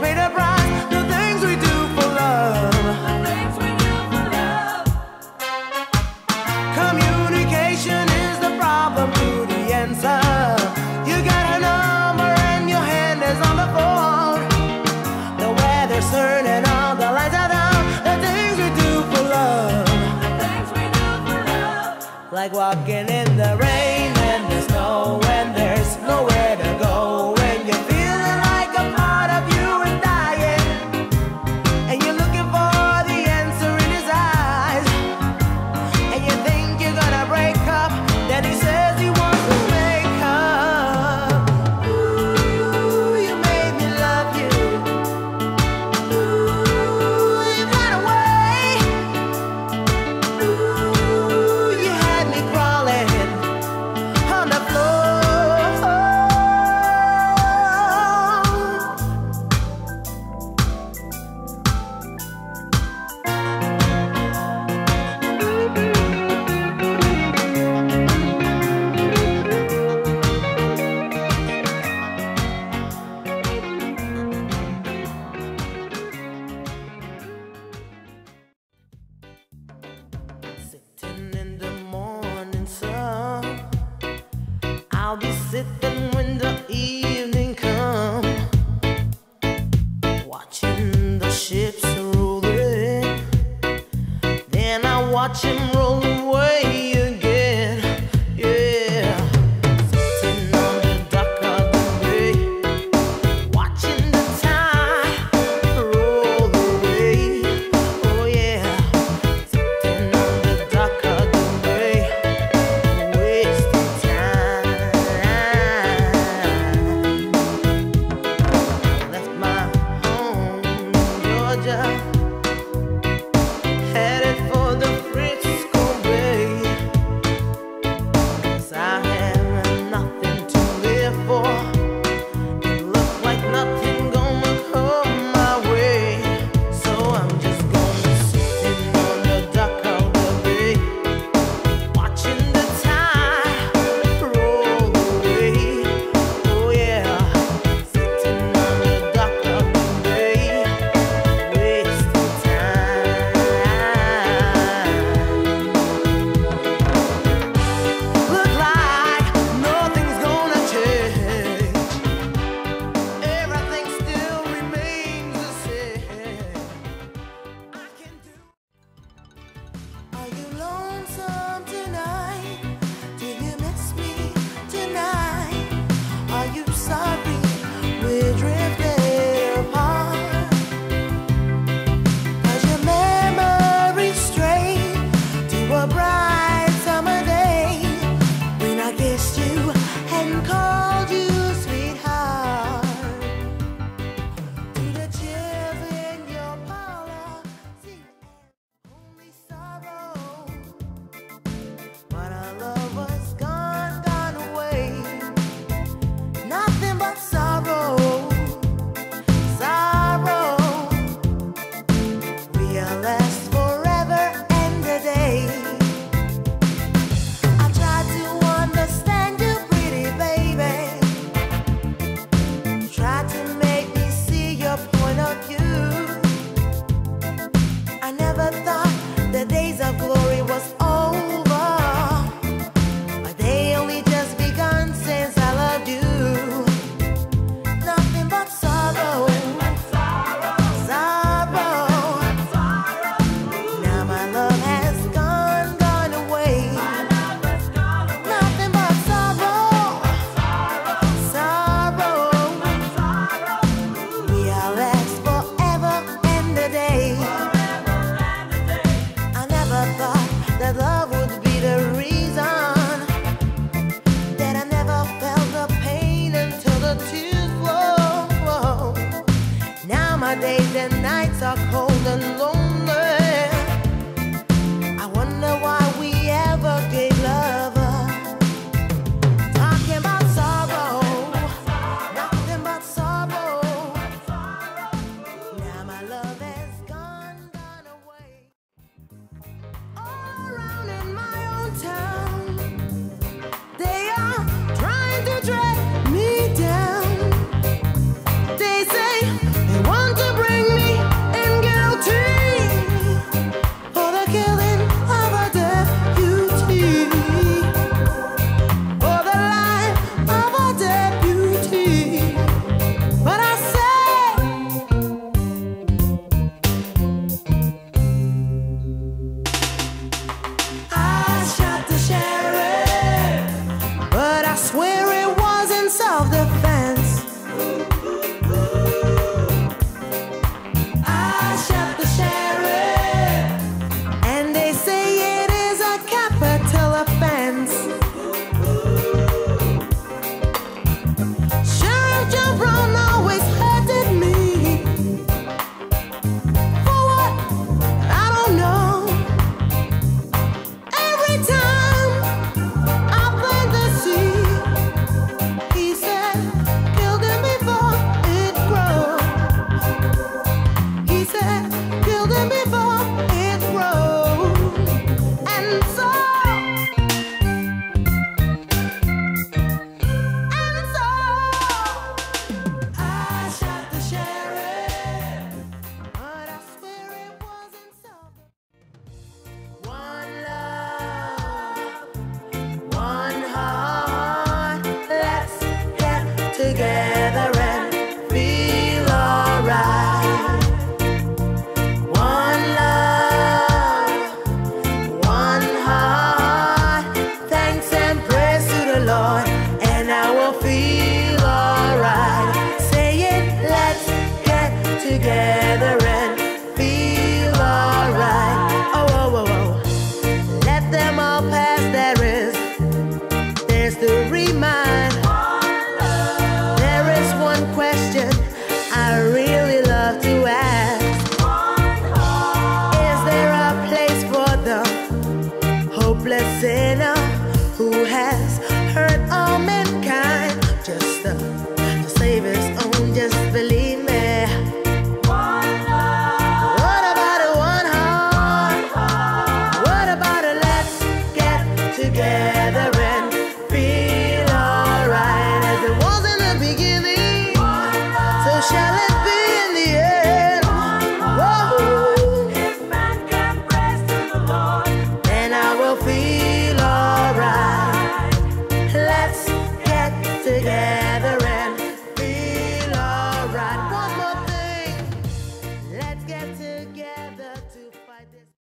and then you I